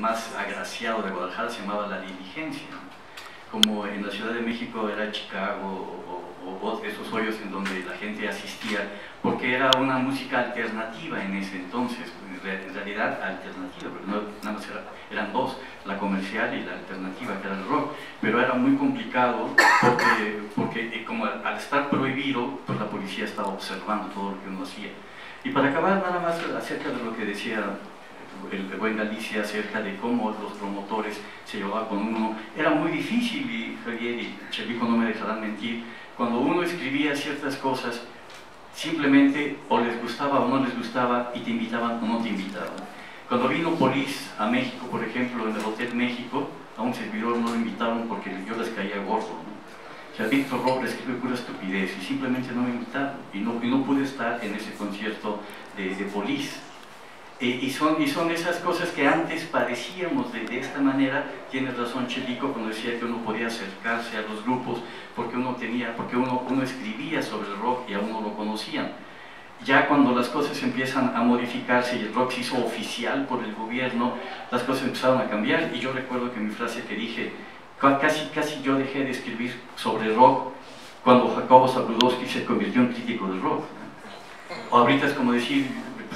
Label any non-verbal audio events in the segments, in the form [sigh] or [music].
más agraciado de Guadalajara se llamaba La Diligencia, como en la Ciudad de México era Chicago o, esos hoyos en donde la gente asistía, porque era una música alternativa en ese entonces, en realidad alternativa, porque no, nada más eran dos, la comercial y la alternativa, que era el rock, pero era muy complicado porque, porque eh, como al, al estar prohibido, pues la policía estaba observando todo lo que uno hacía. Y para acabar nada más acerca de lo que decía el buen Galicia acerca de cómo los promotores se llevaban con uno. Era muy difícil, y Javier y no me dejarán mentir, cuando uno escribía ciertas cosas, simplemente o les gustaba o no les gustaba y te invitaban o no te invitaban. Cuando vino Polis a México, por ejemplo, en el Hotel México, a un servidor no lo invitaron porque yo les caía gordo. O sea, Víctor Robles escribió pura estupidez y simplemente no me invitaron y no, y no pude estar en ese concierto de, de Polis y, son, y son esas cosas que antes parecíamos de, esta manera, tienes razón Chelico cuando decía que uno podía acercarse a los grupos porque uno tenía, porque uno, uno escribía sobre el rock y aún no lo conocían. Ya cuando las cosas empiezan a modificarse y el rock se hizo oficial por el gobierno, las cosas empezaron a cambiar y yo recuerdo que mi frase que dije, casi, casi yo dejé de escribir sobre rock cuando Jacobo Zabludowski se convirtió en crítico del rock. O ahorita es como decir,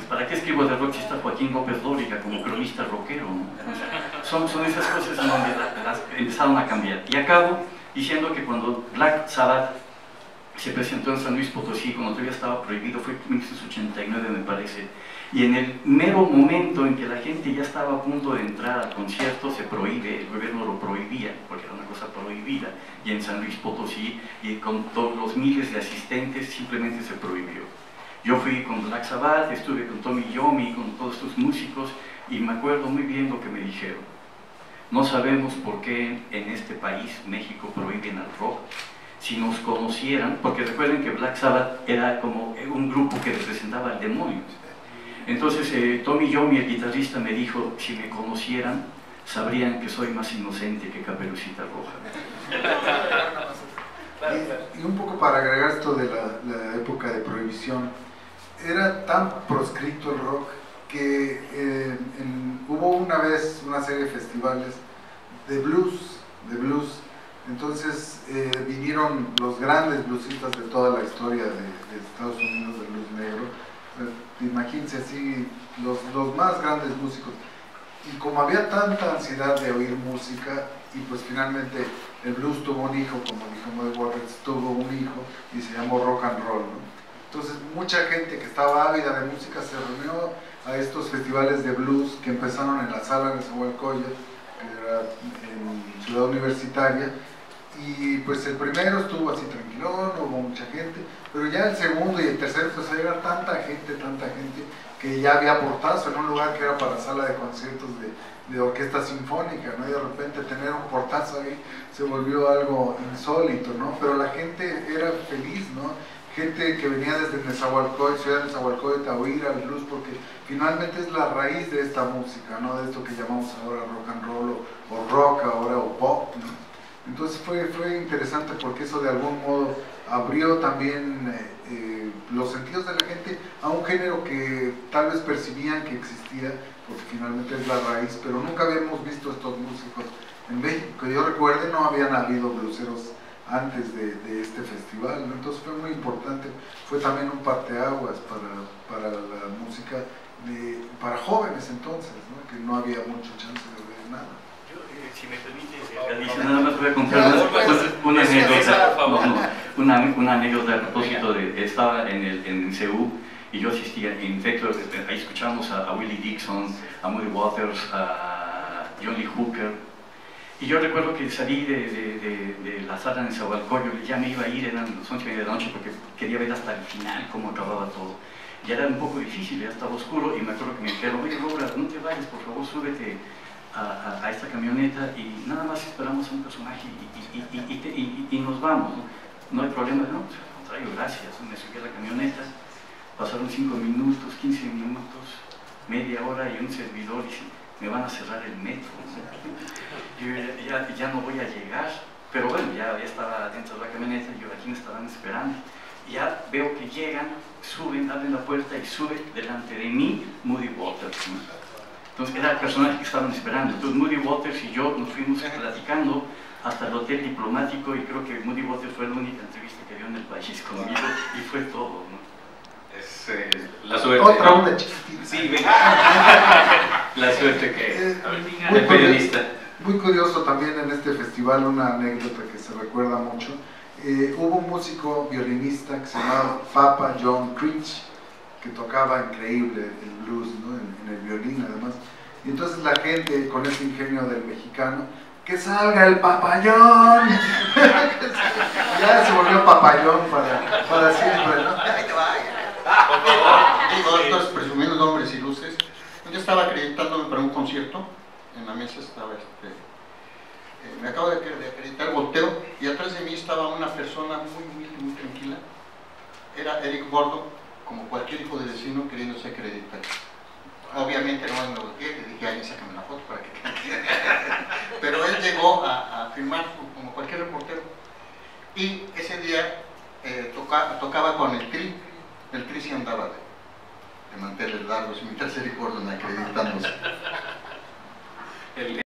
¿para qué escribo de rock si Joaquín López Dóriga como cronista rockero? Son, son esas cosas en donde empezaron a cambiar. Y acabo diciendo que cuando Black Sabbath se presentó en San Luis Potosí, cuando todavía estaba prohibido, fue en 1989 me parece, y en el mero momento en que la gente ya estaba a punto de entrar al concierto, se prohíbe, el gobierno lo prohibía, porque era una cosa prohibida, y en San Luis Potosí, y con todos los miles de asistentes, simplemente se prohibió. Yo fui con Black Sabbath, estuve con Tommy Yomi, con todos estos músicos y me acuerdo muy bien lo que me dijeron. No sabemos por qué en este país, México, prohíben al rock. Si nos conocieran, porque recuerden que Black Sabbath era como un grupo que representaba al demonio. Entonces eh, Tommy Yomi, el guitarrista, me dijo, si me conocieran, sabrían que soy más inocente que Caperucita Roja. [laughs] Y, un poco para agregar esto de la época de prohibición, era tan proscrito el rock que eh, hubo una vez una serie de festivales de blues, de blues. Entonces eh, vinieron los grandes bluesistas de toda la historia de, Estados Unidos del blues negro. Imagínense así, los, los más grandes músicos. Y como había tanta ansiedad de oír música, y pues finalmente el blues tuvo un hijo, como dijo Muddy Waters, tuvo un hijo y se llamó rock and roll. Entonces mucha gente que estaba ávida de música se reunió a estos festivales de blues que empezaron en la sala de Zahualcoya, en Ciudad Universitaria, y pues el primero estuvo así tranquilón, hubo mucha gente, pero ya el segundo y el tercero pues era tanta gente, tanta gente, que ya había portazo en un lugar que era para sala de conciertos de, de orquesta sinfónica, ¿no? Y de repente tener un portazo ahí se volvió algo insólito, ¿no? Pero la gente era feliz, ¿no? Gente que venía desde Nezahualcóyotl, ciudad de Nezahualcóyotl, a oír al blues, porque finalmente es la raíz de esta música, ¿no? De esto que llamamos ahora rock and roll, o, rock ahora, o pop, Entonces fue, fue interesante porque eso de algún modo abrió también eh, eh, los sentidos de la gente a un género que tal vez percibían que existía, porque finalmente es la raíz, pero nunca habíamos visto estos músicos en México. Que yo recuerde, no habían habido bluseros antes de, este festival, entonces fue muy importante, fue también un parteaguas para, para la música de, para jóvenes entonces, que no había mucha chance de ver nada. Yo, eh, si me permite, nada más voy a contar una, anécdota, una, una, anécdota a propósito de, estaba en el en CEU y yo asistía, en efecto, ahí escuchamos a, a Willie Dixon, a Moody Waters, a Johnny Hooker, y yo recuerdo que salí de, de, de, la sala en Zahualcoyo, ya me iba a ir, eran las 11 de la noche porque quería ver hasta el final cómo acababa todo. Ya era un poco difícil, ya estaba oscuro y me acuerdo que me dijeron, oye Robert, no te vayas, por favor, súbete a, a, esta camioneta y nada más esperamos a un personaje y, y, y nos vamos. ¿no? hay problema, no, pues, al contrario, gracias. Me subí a la camioneta, pasaron 5 minutos, 15 minutos, media hora y un servidor y me van a cerrar el metro. Yo ya, ya, no voy a llegar, pero bueno, ya, ya estaba dentro de la camioneta, yo aquí me estaban esperando. Ya veo que llegan, suben, abren la puerta y sube delante de mí Moody Waters. Entonces era personajes que estaban esperando. Entonces Moody Waters y yo nos fuimos platicando hasta el hotel diplomático y creo que Moody Waters fue la única entrevista que dio en el país conmigo y fue todo. ¿no? Es eh, la suerte. Otra una chiquitita. Sí, venga. [laughs] la suerte que. Eh, ver, muy el periodista. Muy curioso también en este festival, una anécdota que se recuerda mucho. Eh, hubo un músico violinista que se llamaba Papa John Creech, que tocaba increíble el blues, ¿no? en, en el violín además. Y entonces la gente, con ese ingenio del mexicano, que salga el papayón. [laughs] ya se volvió papayón para, para siempre. ¿no? Ahí te va. ya. Digo, Yo estaba acreditándome para un concierto. En la mesa estaba este. eh, me acabo de, acreditar, volteo y atrás de mí estaba una persona muy humilde, muy tranquila. Era Eric Gordo, como cualquier hijo de vecino queriéndose acreditar. Obviamente no me volteé, le dije, ay, sácame la foto para que [laughs] Pero él llegó a, firmar como cualquier reportero. Y ese día eh, toca- tocaba con el tri, el tri sí andaba de manteles largos, Eric Gordon acreditándose. [laughs] El,